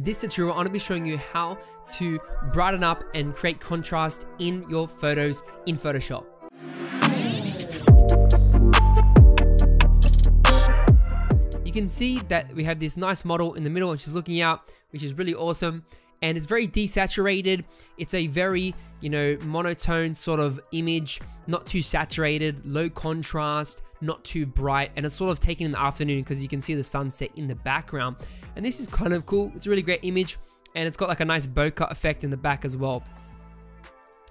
This tutorial, I'm going to be showing you how to brighten up and create contrast in your photos in Photoshop. You can see that we have this nice model in the middle and she's looking out, which is really awesome. And it's very desaturated. It's a very, you know, monotone sort of image, not too saturated, low contrast, not too bright, and it's sort of taken in the afternoon because you can see the sunset in the background. And this is kind of cool. It's a really great image, and it's got like a nice bokeh effect in the back as well.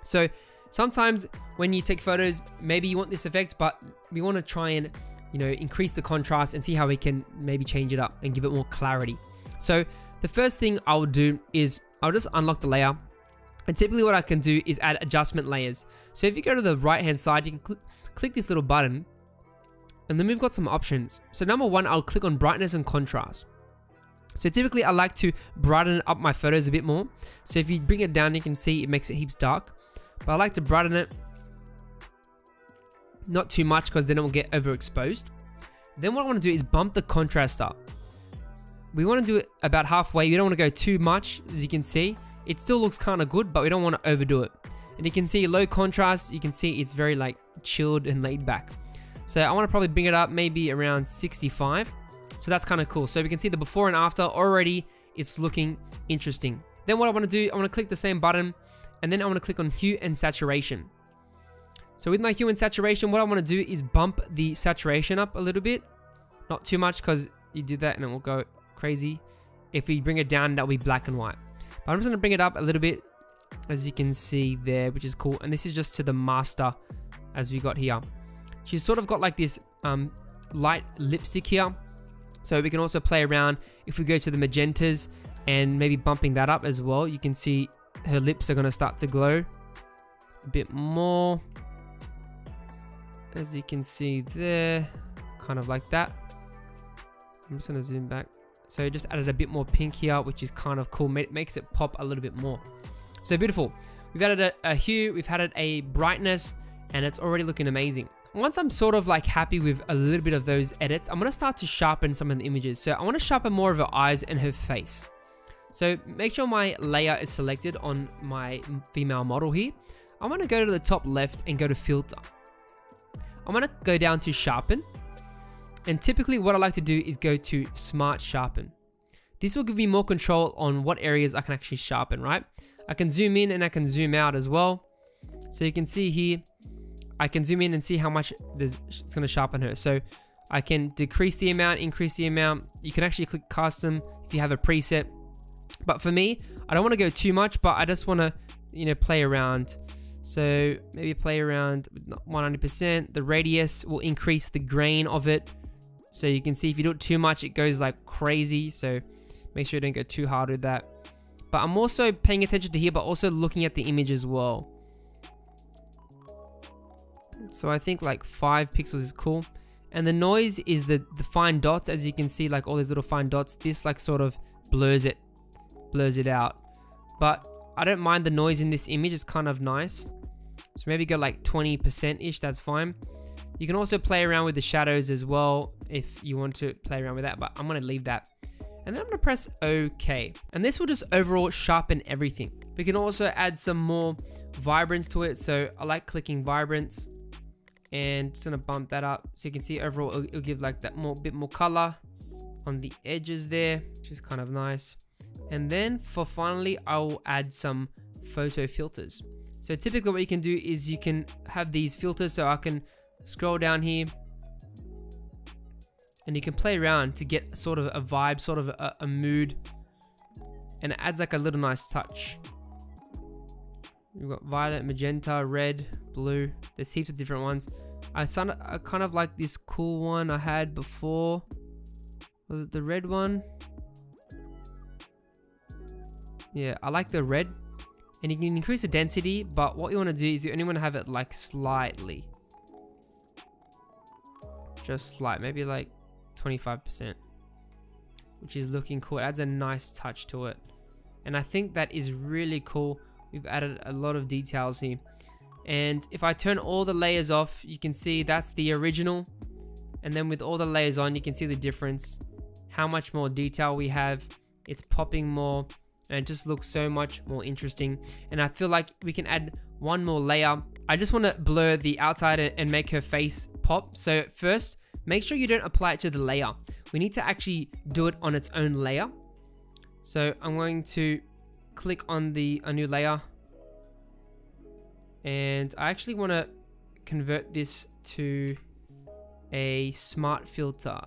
So sometimes when you take photos, maybe you want this effect, but we want to try and you know increase the contrast and see how we can maybe change it up and give it more clarity. So the first thing I'll do is I'll just unlock the layer and typically what I can do is add adjustment layers. So if you go to the right hand side, you can cl click this little button and then we've got some options. So number one, I'll click on brightness and contrast. So typically I like to brighten up my photos a bit more. So if you bring it down, you can see it makes it heaps dark. But I like to brighten it not too much because then it will get overexposed. Then what I want to do is bump the contrast up. We want to do it about halfway. We don't want to go too much, as you can see. It still looks kind of good, but we don't want to overdo it. And you can see low contrast, you can see it's very like chilled and laid back. So I want to probably bring it up maybe around 65. So that's kind of cool. So we can see the before and after already it's looking interesting. Then what I want to do, I want to click the same button and then I want to click on hue and saturation. So with my hue and saturation, what I want to do is bump the saturation up a little bit. Not too much because you do that and it will go crazy. If we bring it down, that'll be black and white. But I'm just to bring it up a little bit as you can see there, which is cool. And this is just to the master as we got here. She's sort of got like this um, light lipstick here. So we can also play around if we go to the magentas and maybe bumping that up as well. You can see her lips are going to start to glow a bit more. As you can see there, kind of like that. I'm just to zoom back. So just added a bit more pink here, which is kind of cool. Makes it pop a little bit more. So beautiful. We've added a, a hue, we've added a brightness, and it's already looking amazing once I'm sort of like happy with a little bit of those edits, I'm to start to sharpen some of the images. So I want to sharpen more of her eyes and her face. So make sure my layer is selected on my female model here. I want to go to the top left and go to filter. I'm to go down to sharpen. And typically what I like to do is go to smart sharpen. This will give me more control on what areas I can actually sharpen, right? I can zoom in and I can zoom out as well. So you can see here, I can zoom in and see how much this it's going to sharpen her. So I can decrease the amount, increase the amount. You can actually click custom if you have a preset. But for me, I don't want to go too much, but I just want to, you know, play around. So maybe play around 100%. The radius will increase the grain of it. So you can see if you do it too much, it goes like crazy. So make sure you don't go too hard with that. But I'm also paying attention to here, but also looking at the image as well. So I think like 5 pixels is cool. And the noise is the, the fine dots, as you can see, like all these little fine dots. This like sort of blurs it, blurs it out. But I don't mind the noise in this image, it's kind of nice. So maybe go like 20%-ish, that's fine. You can also play around with the shadows as well if you want to play around with that, but I'm gonna leave that. And then I'm gonna press OK. And this will just overall sharpen everything. We can also add some more vibrance to it. So I like clicking vibrance and just gonna bump that up so you can see overall it'll, it'll give like that more bit more color on the edges there which is kind of nice and then for finally I'll add some photo filters so typically what you can do is you can have these filters so I can scroll down here and you can play around to get sort of a vibe sort of a, a mood and it adds like a little nice touch We've got violet, magenta, red, blue. There's heaps of different ones. I, sound, I kind of like this cool one I had before. Was it the red one? Yeah, I like the red. And you can increase the density, but what you want to do is you only want to have it like slightly. Just slight, maybe like 25%. Which is looking cool. It adds a nice touch to it. And I think that is really cool We've added a lot of details here. And if I turn all the layers off, you can see that's the original. And then with all the layers on, you can see the difference, how much more detail we have. it's popping more and it just looks so much more interesting. And I feel like we can add one more layer. I just want to blur the outside and make her face pop. So first, make sure you don't apply it to the layer. We need to actually do it on its own layer. So I'm going to click on the a new layer and I actually want to convert this to a smart filter.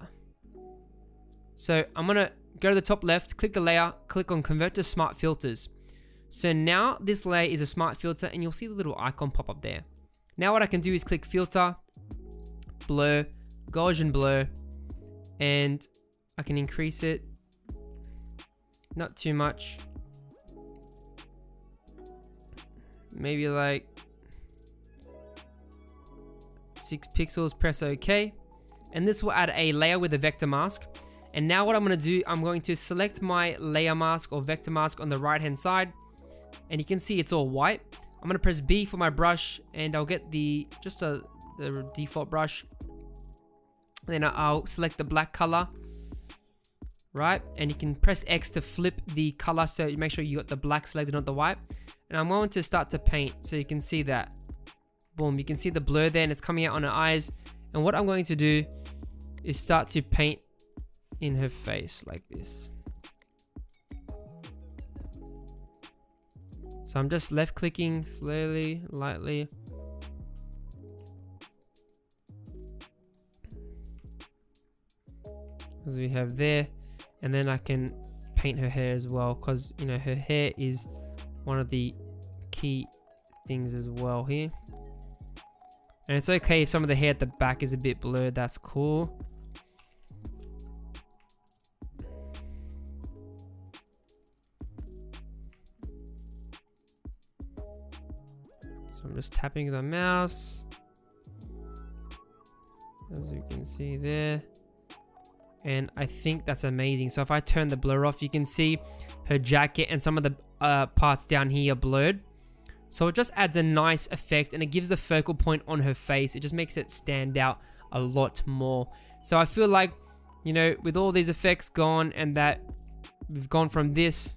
So I'm going to go to the top left, click the layer, click on convert to smart filters. So now this layer is a smart filter and you'll see the little icon pop up there. Now what I can do is click filter, blur, Gaussian blur, and I can increase it, not too much, maybe like six pixels, press OK. And this will add a layer with a vector mask. And now what I'm going to do, I'm going to select my layer mask or vector mask on the right hand side. And you can see it's all white. I'm going to press B for my brush and I'll get the just a the default brush. Then I'll select the black color. Right, and you can press X to flip the color so you make sure you got the black selected, not the white. And I'm going to start to paint so you can see that. Boom, you can see the blur there and it's coming out on her eyes. And what I'm going to do is start to paint in her face like this. So I'm just left clicking slowly, lightly. As we have there. And then I can paint her hair as well because, you know, her hair is one of the key things as well here. And it's okay if some of the hair at the back is a bit blurred, that's cool. So I'm just tapping the mouse. As you can see there. And I think that's amazing. So if I turn the blur off, you can see her jacket and some of the uh, parts down here are blurred. So it just adds a nice effect and it gives the focal point on her face. It just makes it stand out a lot more. So I feel like, you know, with all these effects gone and that we've gone from this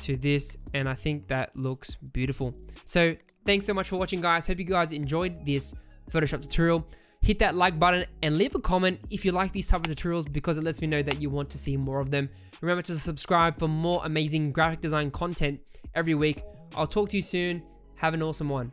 to this and I think that looks beautiful. So thanks so much for watching guys. Hope you guys enjoyed this Photoshop tutorial. Hit that like button and leave a comment if you like these type of tutorials because it lets me know that you want to see more of them. Remember to subscribe for more amazing graphic design content every week. I'll talk to you soon. Have an awesome one.